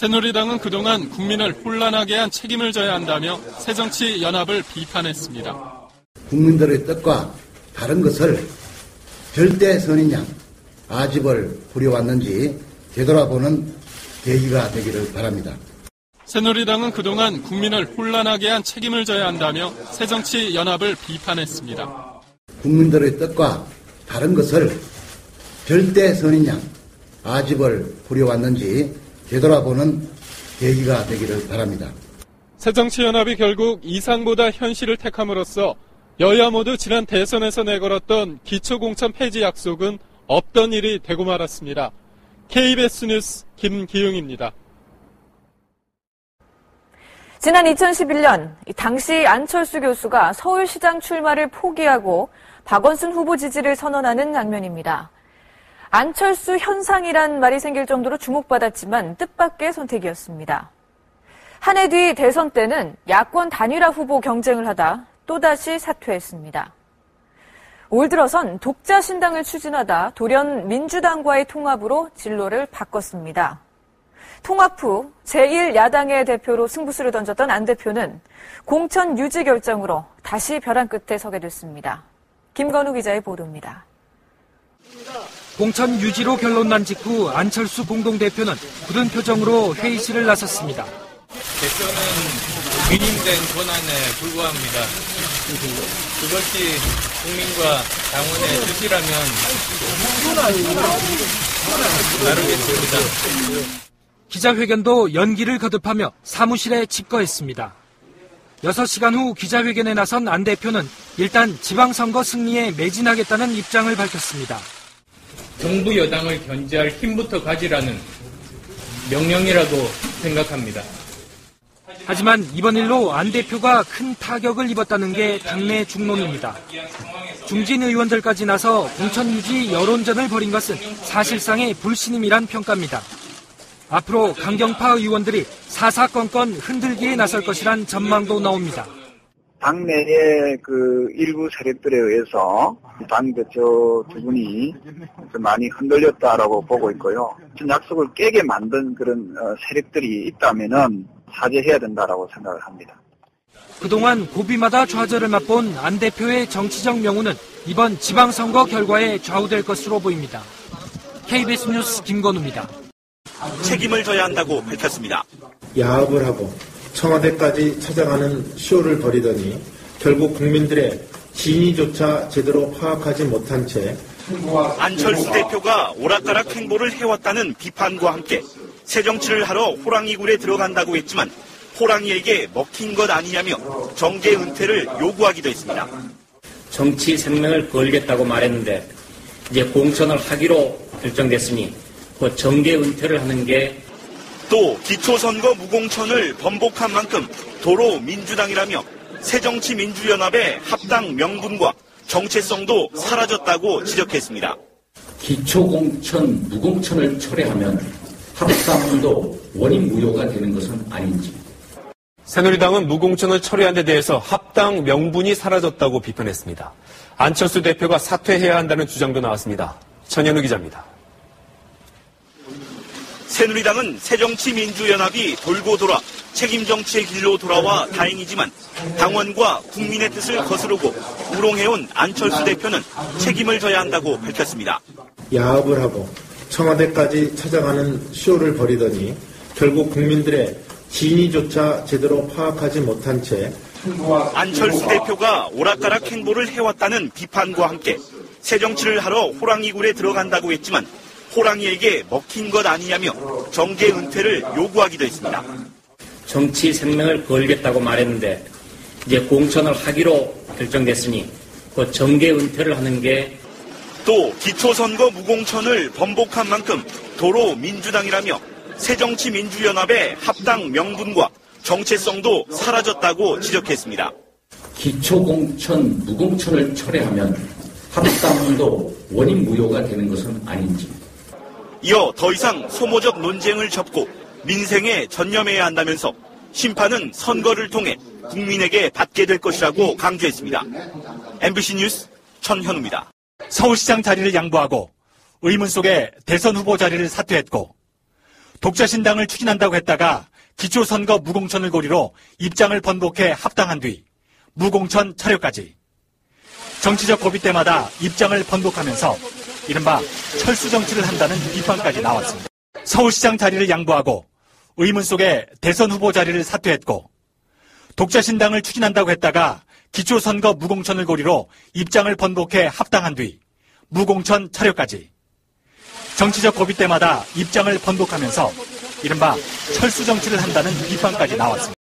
새누리당은 그동안 국민을 혼란하게 한 책임을 져야 한다며 새정치 연합을 비판했습니다. 국민들의 뜻과 다른 것을 절대 선인양 아집을 부려왔는지 되돌아보는 계기가 되기를 바랍니다. 새누리당은 그동안 국민을 혼란하게 한 책임을 져야 한다며 새정치 연합을 비판했습니다. 국민들의 뜻과 다른 것을 절대 선인양 아집을 부려왔는지 되돌아보는 계기가 되기를 바랍니다. 새정치연합이 결국 이상보다 현실을 택함으로써 여야 모두 지난 대선에서 내걸었던 기초공천 폐지 약속은 없던 일이 되고 말았습니다. KBS 뉴스 김기웅입니다. 지난 2011년 당시 안철수 교수가 서울시장 출마를 포기하고 박원순 후보 지지를 선언하는 장면입니다. 안철수 현상이란 말이 생길 정도로 주목받았지만 뜻밖의 선택이었습니다. 한 해 뒤 대선 때는 야권 단일화 후보 경쟁을 하다 또다시 사퇴했습니다. 올 들어선 독자 신당을 추진하다 돌연 민주당과의 통합으로 진로를 바꿨습니다. 통합 후 제1야당의 대표로 승부수를 던졌던 안 대표는 공천 유지 결정으로 다시 벼랑 끝에 서게 됐습니다. 김건우 기자의 보도입니다. 공천 유지로 결론 난 직후 안철수 공동대표는 굳은 표정으로 회의실을 나섰습니다. 대표는 위임된 권한에 불구합니다. 그것이 국민과 당원의 뜻이라면 다르겠습니다. 기자회견도 연기를 거듭하며 사무실에 집거했습니다. 6시간 후 기자회견에 나선 안 대표는 일단 지방선거 승리에 매진하겠다는 입장을 밝혔습니다. 정부 여당을 견제할 힘부터 가지라는 명령이라고 생각합니다. 하지만 이번 일로 안 대표가 큰 타격을 입었다는 게 당내 중론입니다. 중진 의원들까지 나서 공천 유지 여론전을 벌인 것은 사실상의 불신임이란 평가입니다. 앞으로 강경파 의원들이 사사건건 흔들기에 나설 것이란 전망도 나옵니다. 당내의 그 일부 세력들에 의해서 당대표 두 분이 많이 흔들렸다라고 보고 있고요. 약속을 깨게 만든 그런 어, 세력들이 있다면은 사죄해야 된다라고 생각을 합니다. 그동안 고비마다 좌절을 맛본 안 대표의 정치적 명운은 이번 지방선거 결과에 좌우될 것으로 보입니다. KBS 뉴스 김건우입니다. 책임을 져야 한다고 밝혔습니다. 야합을 하고 청와대까지 찾아가는 쇼를 벌이더니 결국 국민들의 진위조차 제대로 파악하지 못한 채 안철수 대표가 오락가락 행보를 해왔다는 비판과 함께 새 정치를 하러 호랑이 굴에 들어간다고 했지만 호랑이에게 먹힌 것 아니냐며 정계 은퇴를 요구하기도 했습니다. 정치 생명을 걸겠다고 말했는데 이제 공천을 하기로 결정됐으니 그 정계 은퇴를 하는 게 또 기초선거 무공천을 번복한 만큼 도로 민주당이라며 새정치민주연합의 합당 명분과 정체성도 사라졌다고 지적했습니다. 기초공천, 무공천을 철회하면 합당도 원인 무효가 되는 것은 아닌지. 새누리당은 무공천을 철회한 데 대해서 합당 명분이 사라졌다고 비판했습니다. 안철수 대표가 사퇴해야 한다는 주장도 나왔습니다. 전현우 기자입니다. 새누리당은 새정치민주연합이 돌고 돌아 책임 정치의 길로 돌아와 다행이지만 당원과 국민의 뜻을 거스르고 우롱해온 안철수 대표는 책임을 져야 한다고 밝혔습니다. 야합을 하고 청와대까지 찾아가는 쇼를 벌이더니 결국 국민들의 진위조차 제대로 파악하지 못한 채 안철수 대표가 오락가락 행보를 해왔다는 비판과 함께 새정치를 하러 호랑이굴에 들어간다고 했지만 호랑이에게 먹힌 것 아니냐며 정계 은퇴를 요구하기도 했습니다. 정치 생명을 걸겠다고 말했는데 이제 공천을 하기로 결정됐으니 그 정계 은퇴를 하는 게 또 기초선거 무공천을 번복한 만큼 도로 민주당이라며 새정치민주연합의 합당 명분과 정체성도 사라졌다고 지적했습니다. 기초공천, 무공천을 철회하면 합당도 원인 무효가 되는 것은 아닌지. 이어 더 이상 소모적 논쟁을 접고 민생에 전념해야 한다면서 심판은 선거를 통해 국민에게 받게 될 것이라고 강조했습니다. MBC 뉴스 천현우입니다. 서울시장 자리를 양보하고 의문 속에 대선 후보 자리를 사퇴했고 독자신당을 추진한다고 했다가 기초선거 무공천을 고리로 입장을 번복해 합당한 뒤 무공천 차려까지 정치적 고비 때마다 입장을 번복하면서 이른바 철수 정치를 한다는 비판까지 나왔습니다. 서울시장 자리를 양보하고 의문 속에 대선 후보 자리를 사퇴했고 독자신당을 추진한다고 했다가 기초선거 무공천을 고리로 입장을 번복해 합당한 뒤 무공천 차려까지 정치적 고비 때마다 입장을 번복하면서 이른바 철수 정치를 한다는 비판까지 나왔습니다.